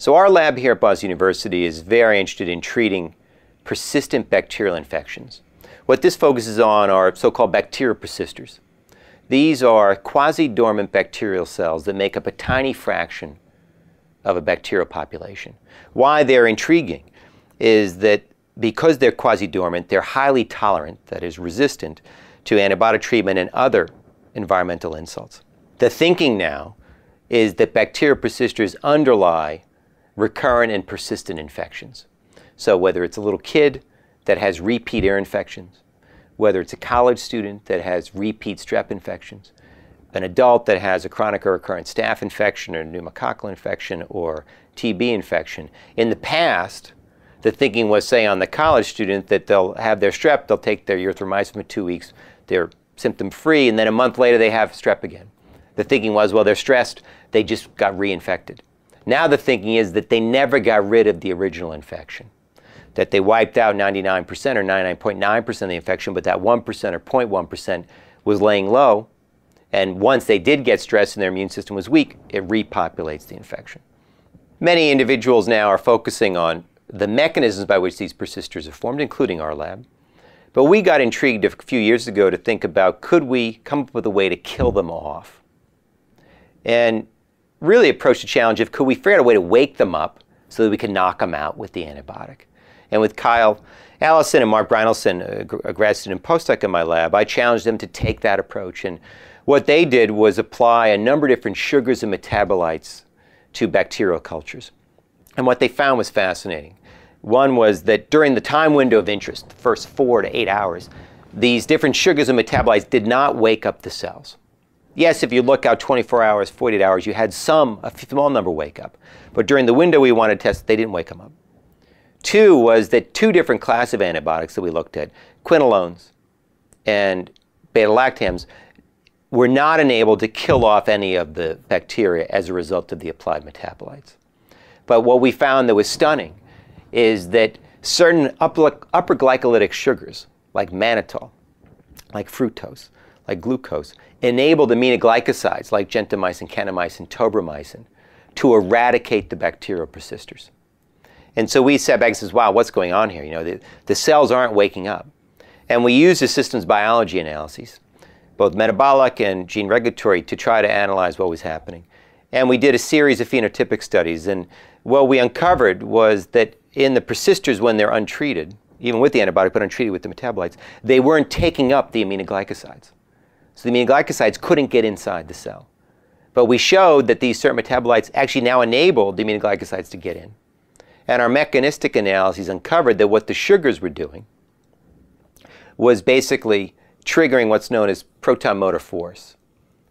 So our lab here at Boston University is very interested in treating persistent bacterial infections. What this focuses on are so-called bacterial persisters. These are quasi-dormant bacterial cells that make up a tiny fraction of a bacterial population. Why they're intriguing is that because they're quasi-dormant, they're highly tolerant, that is resistant, to antibiotic treatment and other environmental insults. The thinking now is that bacterial persisters underlie recurrent and persistent infections. So whether it's a little kid that has repeat ear infections, whether it's a college student that has repeat strep infections, an adult that has a chronic or recurrent staph infection or pneumococcal infection or TB infection. In the past, the thinking was, say, on the college student that they'll have their strep, they'll take their erythromycin for two weeks, they're symptom free, and then a month later they have strep again. The thinking was, well, they're stressed, they just got reinfected. Now the thinking is that they never got rid of the original infection, that they wiped out 99% or 99.9% of the infection, but that 1% or 0.1% was laying low. And once they did get stressed and their immune system was weak, it repopulates the infection. Many individuals now are focusing on the mechanisms by which these persisters are formed, including our lab. But we got intrigued a few years ago to think about could we come up with a way to kill them off? And really approach the challenge of could we figure out a way to wake them up so that we can knock them out with the antibiotic? And with Kyle Allison and Mark Brynildsen, a grad student postdoc in my lab, I challenged them to take that approach. And what they did was apply a number of different sugars and metabolites to bacterial cultures. And what they found was fascinating. One was that during the time window of interest, the first four to eight hours, these different sugars and metabolites did not wake up the cells. Yes, if you look out 24 hours, 48 hours, you had some, a small number wake up. But during the window we wanted to test, they didn't wake them up. Two was that two different class of antibiotics that we looked at, quinolones and beta-lactams, were not enabled to kill off any of the bacteria as a result of the applied metabolites. But what we found that was stunning is that certain upper, upper glycolytic sugars, like mannitol, like fructose, like glucose, enabled aminoglycosides like gentamicin, kanamycin, tobramycin to eradicate the bacterial persisters. And so we sat back and says, wow, what's going on here? You know, the, the cells aren't waking up. And we used the systems biology analyses, both metabolic and gene regulatory, to try to analyze what was happening. And we did a series of phenotypic studies. And what we uncovered was that in the persisters, when they're untreated, even with the antibiotic, but untreated with the metabolites, they weren't taking up the aminoglycosides. So the aminoglycosides couldn't get inside the cell. But we showed that these certain metabolites actually now enabled the aminoglycosides to get in. And our mechanistic analyses uncovered that what the sugars were doing was basically triggering what's known as proton motive force,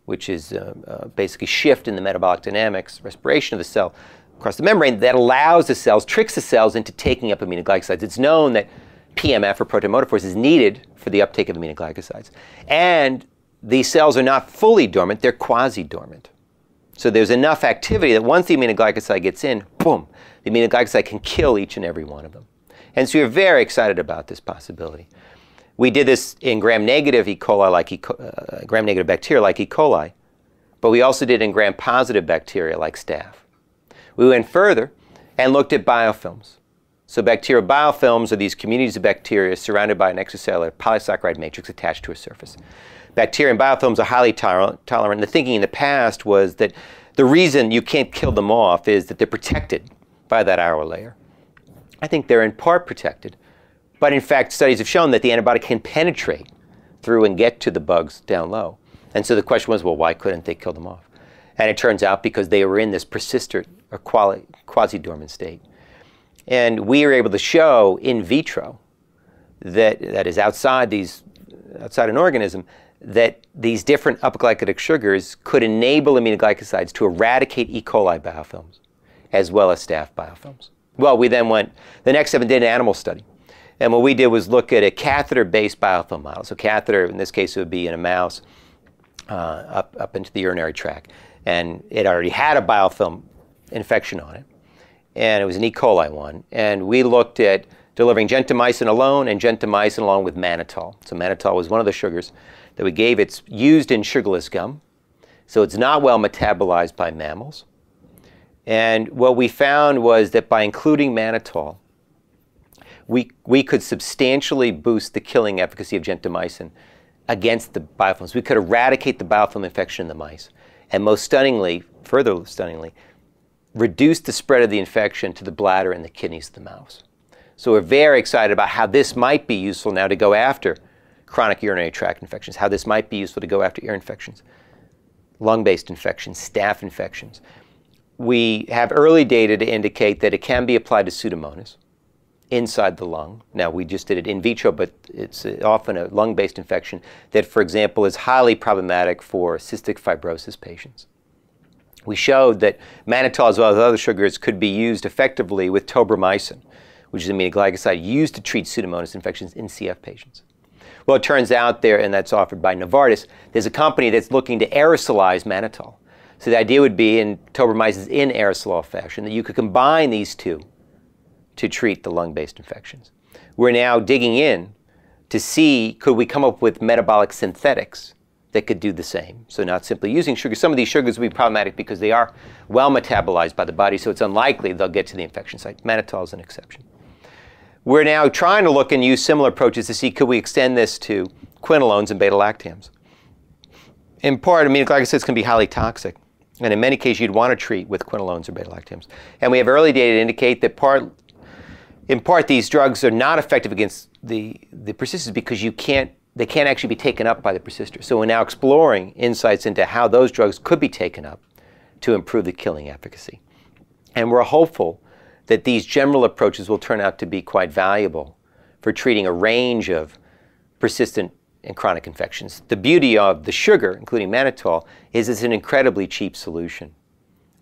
which is uh, uh, basically shift in the metabolic dynamics, respiration of the cell across the membrane that allows the cells, tricks the cells into taking up aminoglycosides. It's known that PMF or proton motive force is needed for the uptake of aminoglycosides. And these cells are not fully dormant, they're quasi-dormant. So there's enough activity that once the aminoglycoside gets in, boom, the aminoglycoside can kill each and every one of them. And so we're very excited about this possibility. We did this in gram-negative E. coli, like e. uh, gram-negative bacteria like E. coli, but we also did in gram-positive bacteria like staph. We went further and looked at biofilms. So bacterial biofilms are these communities of bacteria surrounded by an extracellular polysaccharide matrix attached to a surface bacteria and biofilms are highly tolerant. The thinking in the past was that the reason you can't kill them off is that they're protected by that outer layer. I think they're in part protected. But in fact, studies have shown that the antibiotic can penetrate through and get to the bugs down low. And so the question was, well, why couldn't they kill them off? And it turns out because they were in this persistent or quasi-dormant state. And we were able to show in vitro that, that is outside these, outside an organism, that these different upper sugars could enable aminoglycosides to eradicate E. coli biofilms as well as staph biofilms. Well, we then went the next step and did an animal study. And what we did was look at a catheter-based biofilm model. So catheter, in this case, it would be in a mouse uh, up, up into the urinary tract. And it already had a biofilm infection on it. And it was an E. coli one. And we looked at delivering gentamicin alone and gentamicin along with mannitol. So mannitol was one of the sugars that we gave, it's used in sugarless gum. So it's not well metabolized by mammals. And what we found was that by including mannitol, we, we could substantially boost the killing efficacy of gentamicin against the biofilms. We could eradicate the biofilm infection in the mice. And most stunningly, further stunningly, reduce the spread of the infection to the bladder and the kidneys of the mouse. So we're very excited about how this might be useful now to go after chronic urinary tract infections, how this might be useful to go after ear infections, lung-based infections, staph infections. We have early data to indicate that it can be applied to Pseudomonas inside the lung. Now, we just did it in vitro, but it's often a lung-based infection that, for example, is highly problematic for cystic fibrosis patients. We showed that mannitol, as well as other sugars, could be used effectively with tobramycin, which is aminoglycoside used to treat Pseudomonas infections in CF patients. Well, it turns out there, and that's offered by Novartis, there's a company that's looking to aerosolize mannitol. So the idea would be, in tobramycin in aerosol fashion, that you could combine these two to treat the lung-based infections. We're now digging in to see could we come up with metabolic synthetics that could do the same. So not simply using sugar. Some of these sugars would be problematic because they are well metabolized by the body, so it's unlikely they'll get to the infection site. Mannitol is an exception. We're now trying to look and use similar approaches to see could we extend this to quinolones and beta-lactams. In part, aminoglycosides can be highly toxic. And in many cases, you'd want to treat with quinolones or beta-lactams. And we have early data to indicate that part in part, these drugs are not effective against the, the persisters because you can't, they can't actually be taken up by the persister. So we're now exploring insights into how those drugs could be taken up to improve the killing efficacy. And we're hopeful that these general approaches will turn out to be quite valuable for treating a range of persistent and chronic infections. The beauty of the sugar, including mannitol, is it's an incredibly cheap solution.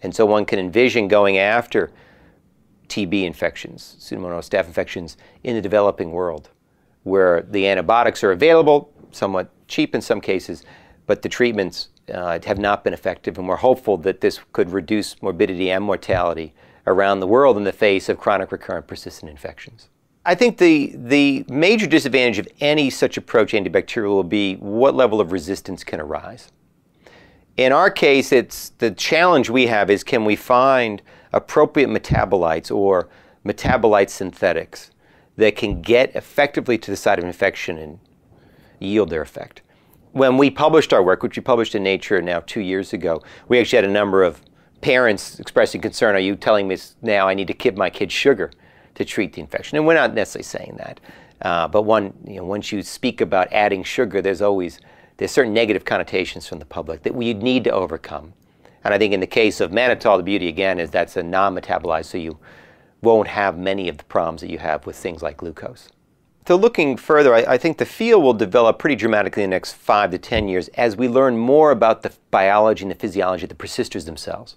And so one can envision going after TB infections, Pseudomonas staph infections in the developing world, where the antibiotics are available, somewhat cheap in some cases, but the treatments uh, have not been effective, and we're hopeful that this could reduce morbidity and mortality around the world in the face of chronic recurrent persistent infections. I think the, the major disadvantage of any such approach antibacterial will be what level of resistance can arise. In our case, it's the challenge we have is can we find appropriate metabolites or metabolite synthetics that can get effectively to the site of infection and yield their effect. When we published our work, which we published in Nature now two years ago, we actually had a number of parents expressing concern, are you telling me now I need to give my kid sugar to treat the infection? And we're not necessarily saying that. Uh, but one, you know, once you speak about adding sugar, there's always there's certain negative connotations from the public that we need to overcome. And I think in the case of mannitol, the beauty again is that's a non-metabolized, so you won't have many of the problems that you have with things like glucose. So looking further, I, I, think the field will develop pretty dramatically in the next five to 10 years as we learn more about the biology and the physiology of the persisters themselves.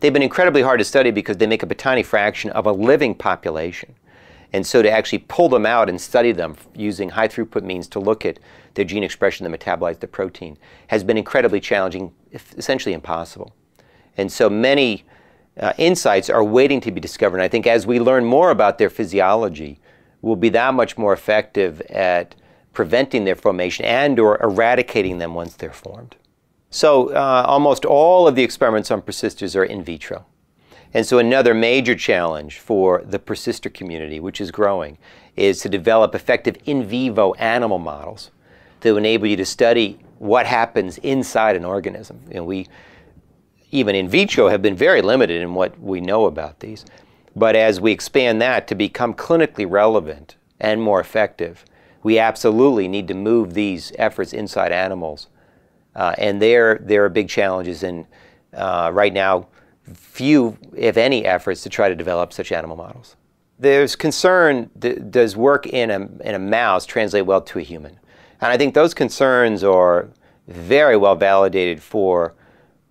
They've been incredibly hard to study because they make up a tiny fraction of a living population. And so to actually pull them out and study them using high throughput means to look at their gene expression that metabolize the protein has been incredibly challenging, essentially impossible. And so many uh, insights are waiting to be discovered. And I think as we learn more about their physiology, we'll be that much more effective at preventing their formation and or eradicating them once they're formed. So uh, almost all of the experiments on persisters are in vitro. And so another major challenge for the persister community, which is growing, is to develop effective in vivo animal models to enable you to study what happens inside an organism. And we, even in vitro, have been very limited in what we know about these. But as we expand that to become clinically relevant and more effective, we absolutely need to move these efforts inside animals. Uh, and there, there are big challenges. And uh, right now, few, if any, efforts to try to develop such animal models. There's concern, does work in a, in a mouse translate well to a human? And I think those concerns are very well validated for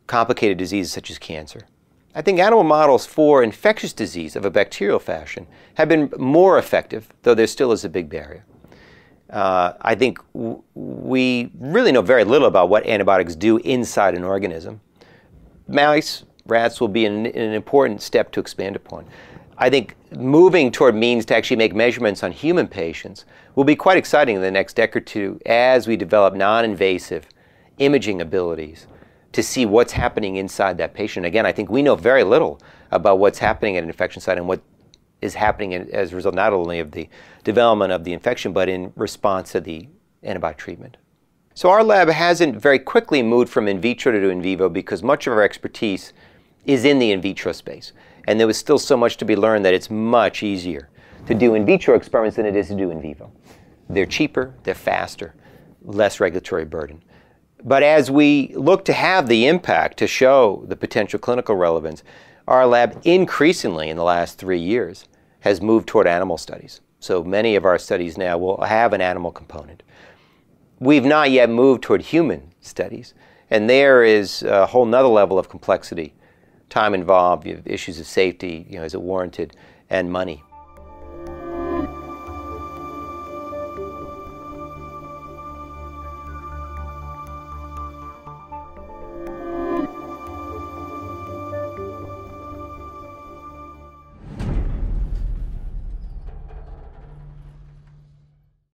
complicated diseases such as cancer. I think animal models for infectious disease of a bacterial fashion have been more effective, though there still is a big barrier. Uh, I think we really know very little about what antibiotics do inside an organism. Mice, rats will be an, an important step to expand upon. I think moving toward means to actually make measurements on human patients will be quite exciting in the next decade or two as we develop non-invasive imaging abilities to see what's happening inside that patient. Again, I think we know very little about what's happening at an infection site and what is happening as a result not only of the development of the infection, but in response to the antibiotic treatment. So our lab hasn't very quickly moved from in vitro to in vivo because much of our expertise is in the in vitro space. And there was still so much to be learned that it's much easier to do in vitro experiments than it is to do in vivo. They're cheaper, they're faster, less regulatory burden. But as we look to have the impact to show the potential clinical relevance, our lab increasingly in the last three years has moved toward animal studies. So many of our studies now will have an animal component. We've not yet moved toward human studies, and there is a whole nother level of complexity, time involved, issues of safety, you know, is it warranted, and money.